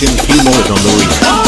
Sebastian Q. On the remix.